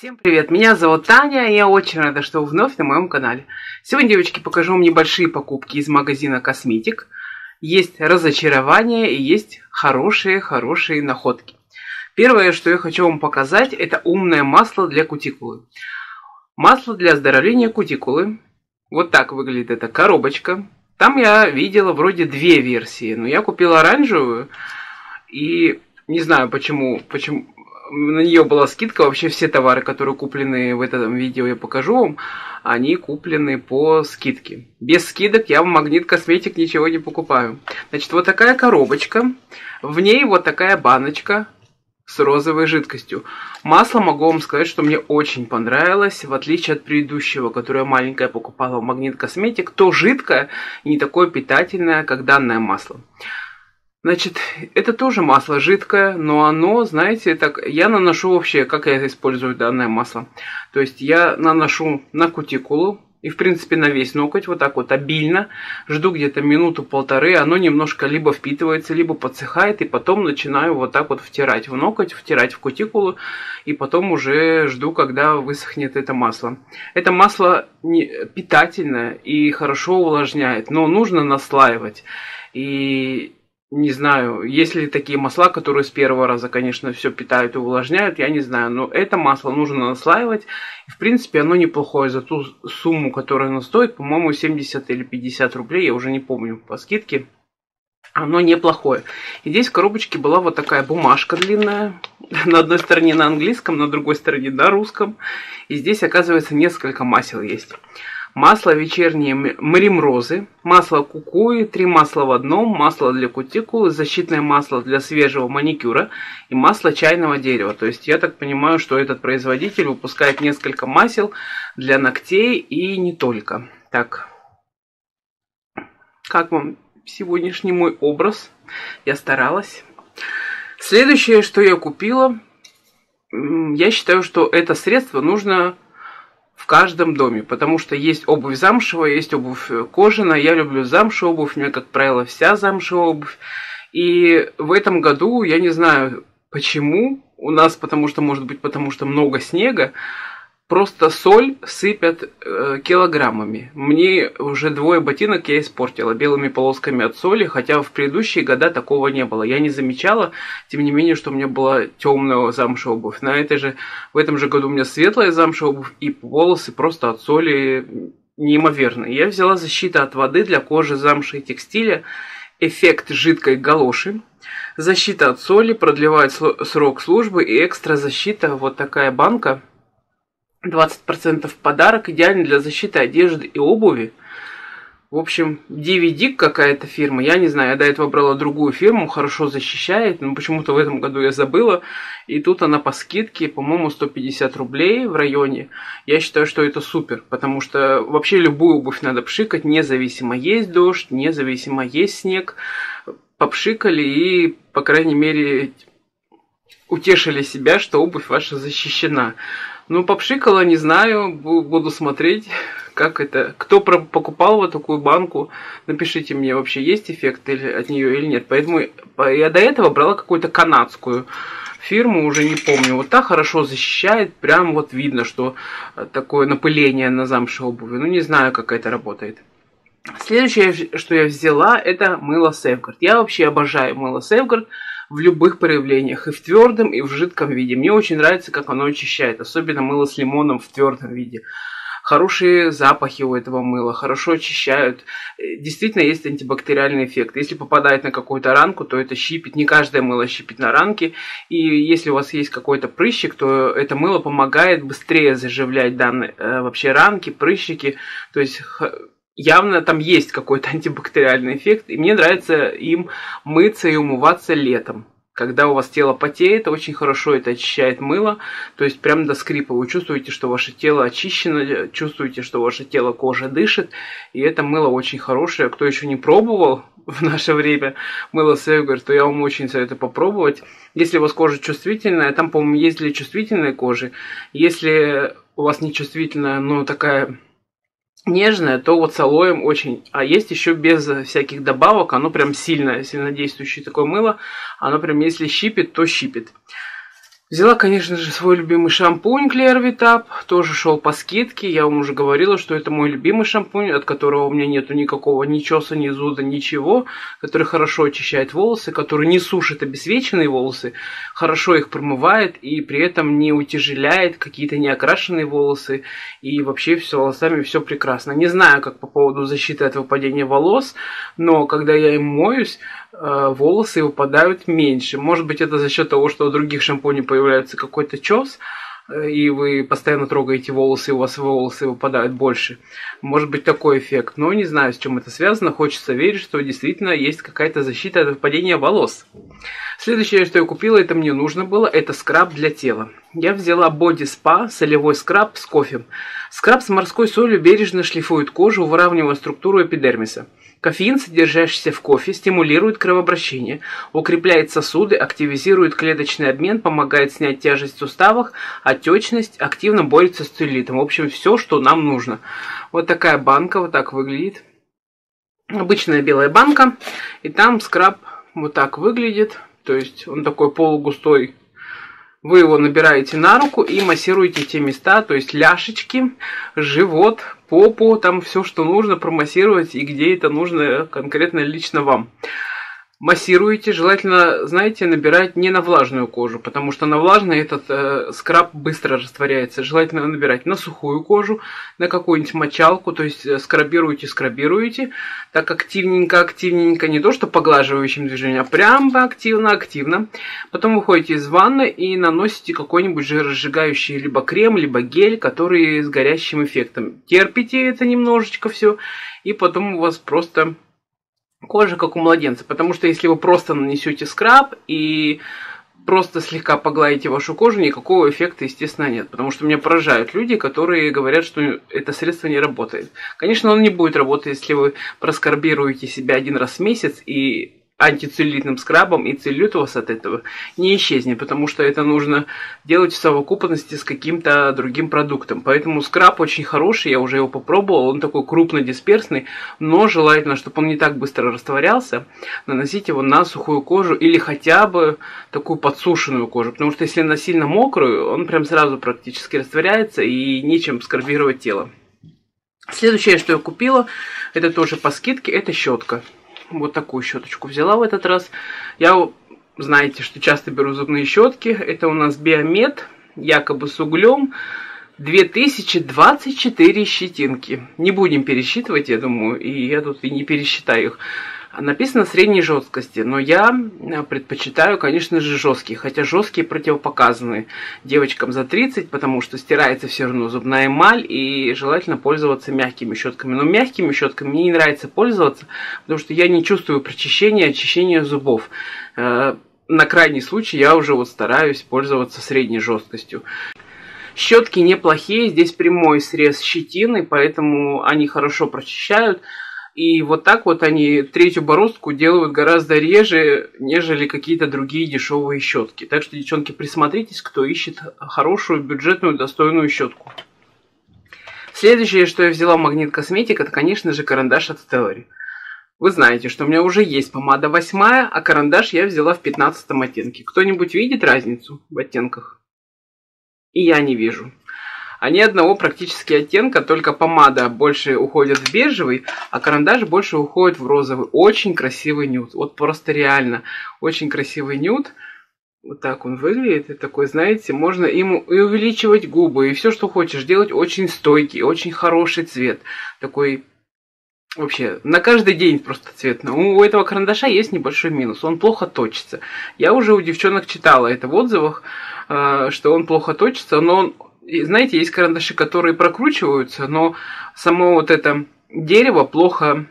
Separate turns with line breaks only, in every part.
Всем привет, меня зовут Таня, и я очень рада, что вы вновь на моем канале. Сегодня, девочки, покажу вам небольшие покупки из магазина Косметик. Есть разочарования и есть хорошие-хорошие находки. Первое, что я хочу вам показать, это умное масло для кутикулы. Масло для оздоровления кутикулы. Вот так выглядит эта коробочка. Там я видела вроде две версии, но я купила оранжевую. И не знаю почему, почему на нее была скидка. Вообще все товары, которые куплены в этом видео, я покажу вам, они куплены по скидке. Без скидок я в Магнит Косметик ничего не покупаю. Значит, вот такая коробочка. В ней вот такая баночка с розовой жидкостью. Масло могу вам сказать, что мне очень понравилось, в отличие от предыдущего, которое маленькое покупала в Магнит Косметик, то жидкое и не такое питательное, как данное масло. Значит, это тоже масло жидкое, но оно, знаете, так я наношу вообще, как я использую данное масло. То есть я наношу на кутикулу и, в принципе, на весь ноготь вот так вот обильно. Жду где-то минуту-полторы, оно немножко либо впитывается, либо подсыхает, и потом начинаю вот так вот втирать в ноготь, втирать в кутикулу, и потом уже жду, когда высохнет это масло. Это масло питательное и хорошо увлажняет, но нужно наслаивать. И не знаю, есть ли такие масла, которые с первого раза, конечно, все питают и увлажняют, я не знаю. Но это масло нужно наслаивать. в принципе, оно неплохое за ту сумму, которую оно стоит. По-моему, 70 или 50 рублей, я уже не помню по скидке. Оно неплохое. И здесь в коробочке была вот такая бумажка длинная. На одной стороне на английском, на другой стороне на русском. И здесь, оказывается, несколько масел есть масло вечерние Маримрозы, масло кукуи, три масла в одном, масло для кутикулы, защитное масло для свежего маникюра и масло чайного дерева. То есть я так понимаю, что этот производитель выпускает несколько масел для ногтей и не только. Так, как вам сегодняшний мой образ? Я старалась. Следующее, что я купила, я считаю, что это средство нужно каждом доме, потому что есть обувь замшевая, есть обувь э, кожаная. Я люблю замшевую обувь, у меня, как правило, вся замшевая обувь. И в этом году, я не знаю почему, у нас, потому что, может быть, потому что много снега, просто соль сыпят э, килограммами. Мне уже двое ботинок я испортила белыми полосками от соли, хотя в предыдущие года такого не было. Я не замечала, тем не менее, что у меня была темная замшевая обувь. На этой же, в этом же году у меня светлая замшевая обувь и волосы просто от соли неимоверные. Я взяла защиту от воды для кожи, замши и текстиля, эффект жидкой галоши, защита от соли, продлевает срок службы и экстра защита, вот такая банка – 20% в подарок, идеально для защиты одежды и обуви. В общем, DVD какая-то фирма, я не знаю, я до этого брала другую фирму, хорошо защищает, но почему-то в этом году я забыла. И тут она по скидке, по-моему, 150 рублей в районе. Я считаю, что это супер, потому что вообще любую обувь надо пшикать, независимо есть дождь, независимо есть снег. Попшикали и, по крайней мере, утешили себя, что обувь ваша защищена. Ну, попшикала, не знаю, буду смотреть, как это. Кто покупал вот такую банку, напишите мне, вообще есть эффект или, от нее или нет. Поэтому я до этого брала какую-то канадскую фирму, уже не помню. Вот та хорошо защищает, прям вот видно, что э, такое напыление на замшевой обуви. Ну, не знаю, как это работает. Следующее, что я взяла, это мыло Safeguard. Я вообще обожаю мыло Safeguard в любых проявлениях, и в твердом, и в жидком виде. Мне очень нравится, как оно очищает, особенно мыло с лимоном в твердом виде. Хорошие запахи у этого мыла, хорошо очищают. Э, действительно есть антибактериальный эффект. Если попадает на какую-то ранку, то это щипит. Не каждое мыло щипит на ранке. И если у вас есть какой-то прыщик, то это мыло помогает быстрее заживлять данные э, вообще ранки, прыщики. То есть явно там есть какой-то антибактериальный эффект, и мне нравится им мыться и умываться летом. Когда у вас тело потеет, очень хорошо это очищает мыло, то есть прям до скрипа вы чувствуете, что ваше тело очищено, чувствуете, что ваше тело кожа дышит, и это мыло очень хорошее. Кто еще не пробовал в наше время мыло Севгар, то я вам очень советую попробовать. Если у вас кожа чувствительная, там, по-моему, есть для чувствительной кожи. Если у вас не чувствительная, но такая нежное, то вот с алоем очень. А есть еще без всяких добавок, оно прям сильное, сильнодействующее такое мыло. Оно прям, если щипит, то щипит. Взяла, конечно же, свой любимый шампунь Clear Vitap, тоже шел по скидке. Я вам уже говорила, что это мой любимый шампунь, от которого у меня нету никакого ни чеса, ни зуда, ничего, который хорошо очищает волосы, который не сушит обесвеченные волосы, хорошо их промывает и при этом не утяжеляет какие-то неокрашенные волосы и вообще все волосами все прекрасно. Не знаю, как по поводу защиты от выпадения волос, но когда я им моюсь, волосы выпадают меньше. Может быть, это за счет того, что у других шампуней появляется какой-то чес, э, и вы постоянно трогаете волосы, и у вас волосы выпадают больше. Может быть такой эффект, но не знаю, с чем это связано. Хочется верить, что действительно есть какая-то защита от выпадения волос. Следующее, что я купила, это мне нужно было, это скраб для тела. Я взяла Body Spa солевой скраб с кофе. Скраб с морской солью бережно шлифует кожу, выравнивая структуру эпидермиса. Кофеин, содержащийся в кофе, стимулирует кровообращение, укрепляет сосуды, активизирует клеточный обмен, помогает снять тяжесть в суставах, отечность, активно борется с целлюлитом. В общем, все, что нам нужно. Вот такая банка, вот так выглядит. Обычная белая банка, и там скраб вот так выглядит. То есть он такой полугустой вы его набираете на руку и массируете те места, то есть ляшечки, живот, попу, там все, что нужно промассировать и где это нужно конкретно лично вам массируете, желательно, знаете, набирать не на влажную кожу, потому что на влажной этот э, скраб быстро растворяется. Желательно набирать на сухую кожу, на какую-нибудь мочалку, то есть э, скрабируете, скрабируете, так активненько, активненько, не то что поглаживающим движением, а прям активно, активно. Потом выходите из ванны и наносите какой-нибудь жиросжигающий либо крем, либо гель, который с горящим эффектом. Терпите это немножечко все, и потом у вас просто кожа как у младенца, потому что если вы просто нанесете скраб и просто слегка погладите вашу кожу, никакого эффекта, естественно, нет. Потому что меня поражают люди, которые говорят, что это средство не работает. Конечно, он не будет работать, если вы проскарбируете себя один раз в месяц и антицеллюлитным скрабом, и целлюлит у вас от этого не исчезнет, потому что это нужно делать в совокупности с каким-то другим продуктом. Поэтому скраб очень хороший, я уже его попробовал, он такой крупнодисперсный, но желательно, чтобы он не так быстро растворялся, наносить его на сухую кожу или хотя бы такую подсушенную кожу, потому что если она сильно мокрую, он прям сразу практически растворяется и нечем скрабировать тело. Следующее, что я купила, это тоже по скидке, это щетка вот такую щеточку взяла в этот раз. Я, знаете, что часто беру зубные щетки. Это у нас Биомед, якобы с углем. 2024 щетинки. Не будем пересчитывать, я думаю, и я тут и не пересчитаю их. Написано средней жесткости, но я э, предпочитаю, конечно же, жесткие, хотя жесткие противопоказаны девочкам за 30, потому что стирается все равно зубная эмаль, и желательно пользоваться мягкими щетками. Но мягкими щетками мне не нравится пользоваться, потому что я не чувствую прочищения, очищения зубов. Э, на крайний случай я уже вот стараюсь пользоваться средней жесткостью. Щетки неплохие, здесь прямой срез щетины, поэтому они хорошо прочищают. И вот так вот они третью бороздку делают гораздо реже, нежели какие-то другие дешевые щетки. Так что, девчонки, присмотритесь, кто ищет хорошую, бюджетную, достойную щетку. Следующее, что я взяла в Магнит Косметик, это, конечно же, карандаш от Stellary. Вы знаете, что у меня уже есть помада восьмая, а карандаш я взяла в пятнадцатом оттенке. Кто-нибудь видит разницу в оттенках? И я не вижу. Они одного практически оттенка, только помада больше уходит в бежевый, а карандаш больше уходит в розовый. Очень красивый нюд. Вот просто реально. Очень красивый нюд. Вот так он выглядит. И такой, знаете, можно ему и увеличивать губы, и все, что хочешь делать. Очень стойкий, очень хороший цвет. Такой Вообще, на каждый день просто цвет. Но у этого карандаша есть небольшой минус. Он плохо точится. Я уже у девчонок читала это в отзывах, э, что он плохо точится, но он знаете, есть карандаши, которые прокручиваются, но само вот это дерево плохо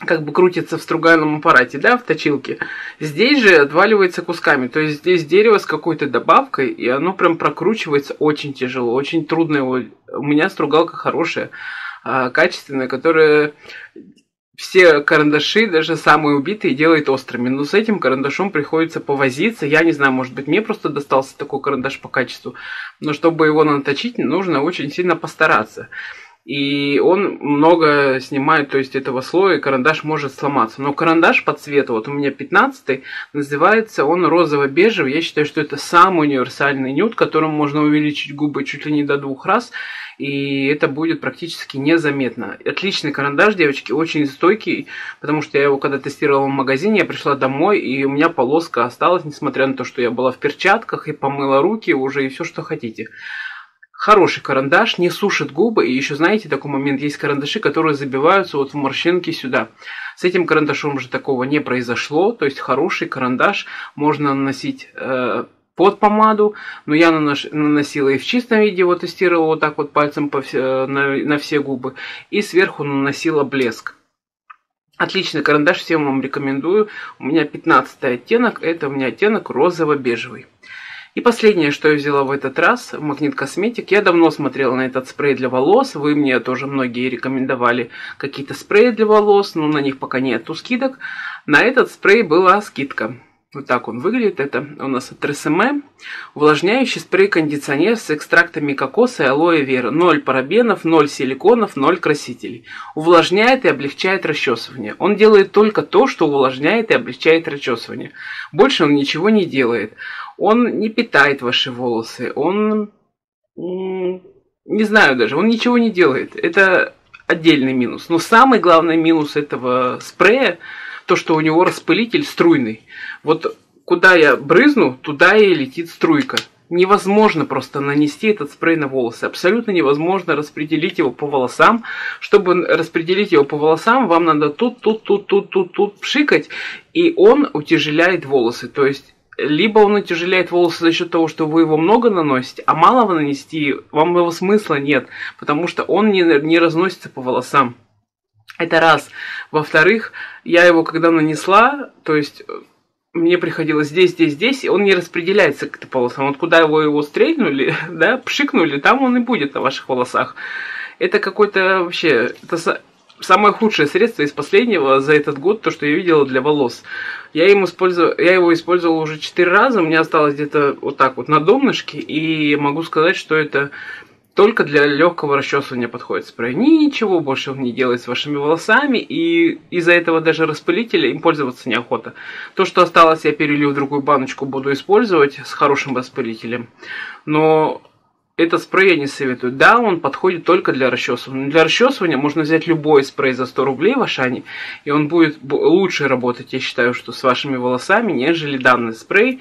как бы крутится в стругальном аппарате, да, в точилке. Здесь же отваливается кусками. То есть здесь дерево с какой-то добавкой, и оно прям прокручивается очень тяжело, очень трудно его. У меня стругалка хорошая, а, качественная, которая все карандаши, даже самые убитые, делает острыми. Но с этим карандашом приходится повозиться. Я не знаю, может быть, мне просто достался такой карандаш по качеству. Но чтобы его наточить, нужно очень сильно постараться. И он много снимает, то есть этого слоя, и карандаш может сломаться. Но карандаш по цвету, вот у меня 15 называется он розово-бежевый. Я считаю, что это самый универсальный нюд, которым можно увеличить губы чуть ли не до двух раз. И это будет практически незаметно. Отличный карандаш, девочки, очень стойкий, потому что я его когда тестировала в магазине, я пришла домой, и у меня полоска осталась, несмотря на то, что я была в перчатках и помыла руки уже, и все, что хотите. Хороший карандаш, не сушит губы. И еще, знаете, такой момент, есть карандаши, которые забиваются вот в морщинки сюда. С этим карандашом же такого не произошло. То есть хороший карандаш можно наносить э, под помаду. Но я нанош, наносила и в чистом виде, вот тестировала вот так вот пальцем по, э, на, на все губы. И сверху наносила блеск. Отличный карандаш, всем вам рекомендую. У меня 15 оттенок, это у меня оттенок розово-бежевый. И последнее, что я взяла в этот раз, Магнит Косметик. Я давно смотрела на этот спрей для волос. Вы мне тоже многие рекомендовали какие-то спреи для волос, но на них пока нету скидок. На этот спрей была скидка. Вот так он выглядит. Это у нас от РСМ. Увлажняющий спрей-кондиционер с экстрактами кокоса и алоэ вера. Ноль парабенов, ноль силиконов, ноль красителей. Увлажняет и облегчает расчесывание. Он делает только то, что увлажняет и облегчает расчесывание. Больше он ничего не делает. Он не питает ваши волосы. Он... Не знаю даже. Он ничего не делает. Это отдельный минус. Но самый главный минус этого спрея то, что у него распылитель струйный. Вот куда я брызну, туда и летит струйка. Невозможно просто нанести этот спрей на волосы. Абсолютно невозможно распределить его по волосам. Чтобы распределить его по волосам, вам надо тут, тут, тут, тут, тут, тут пшикать, и он утяжеляет волосы. То есть либо он утяжеляет волосы за счет того, что вы его много наносите, а малого нанести вам его смысла нет, потому что он не, не разносится по волосам. Это раз. Во-вторых, я его когда нанесла, то есть э, мне приходилось здесь, здесь, здесь, и он не распределяется к волосам. Вот куда его его стрельнули, да, пшикнули, там он и будет на ваших волосах. Это какой-то вообще, это самое худшее средство из последнего за этот год, то, что я видела для волос. Я, им использовал, я его использовал уже четыре раза, у меня осталось где-то вот так вот на донышке, и могу сказать, что это только для легкого расчесывания подходит спрей. Ничего больше он не делает с вашими волосами, и из-за этого даже распылителя им пользоваться неохота. То, что осталось, я перелью в другую баночку, буду использовать с хорошим распылителем. Но этот спрей я не советую. Да, он подходит только для расчесывания. Для расчесывания можно взять любой спрей за 100 рублей в Ашане, и он будет лучше работать, я считаю, что с вашими волосами, нежели данный спрей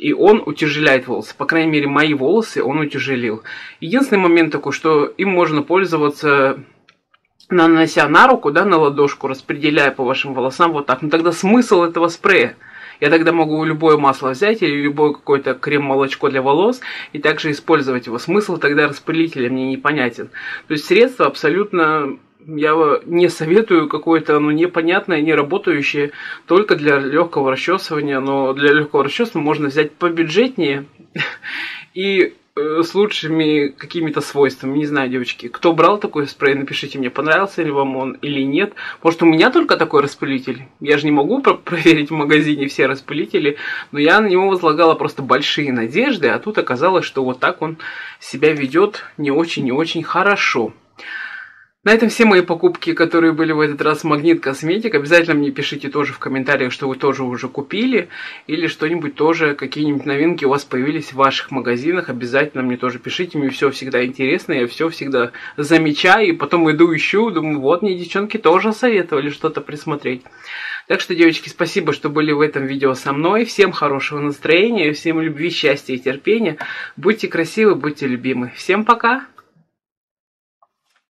и он утяжеляет волосы. По крайней мере, мои волосы он утяжелил. Единственный момент такой, что им можно пользоваться нанося на руку, да, на ладошку, распределяя по вашим волосам вот так. Но тогда смысл этого спрея? Я тогда могу любое масло взять или любой какой-то крем-молочко для волос и также использовать его. Смысл тогда распылителя мне непонятен. То есть средство абсолютно я не советую какое-то оно непонятное, не работающее только для легкого расчесывания, но для легкого расчесывания можно взять побюджетнее и э, с лучшими какими-то свойствами. Не знаю, девочки, кто брал такой спрей, напишите мне, понравился ли вам он или нет. Может, у меня только такой распылитель? Я же не могу про проверить в магазине все распылители, но я на него возлагала просто большие надежды, а тут оказалось, что вот так он себя ведет не очень-не очень хорошо. На этом все мои покупки, которые были в этот раз Магнит Косметик. Обязательно мне пишите тоже в комментариях, что вы тоже уже купили. Или что-нибудь тоже, какие-нибудь новинки у вас появились в ваших магазинах. Обязательно мне тоже пишите. Мне все всегда интересно. Я все всегда замечаю. И потом иду ищу. Думаю, вот мне девчонки тоже советовали что-то присмотреть. Так что, девочки, спасибо, что были в этом видео со мной. Всем хорошего настроения, всем любви, счастья и терпения. Будьте красивы, будьте любимы. Всем пока!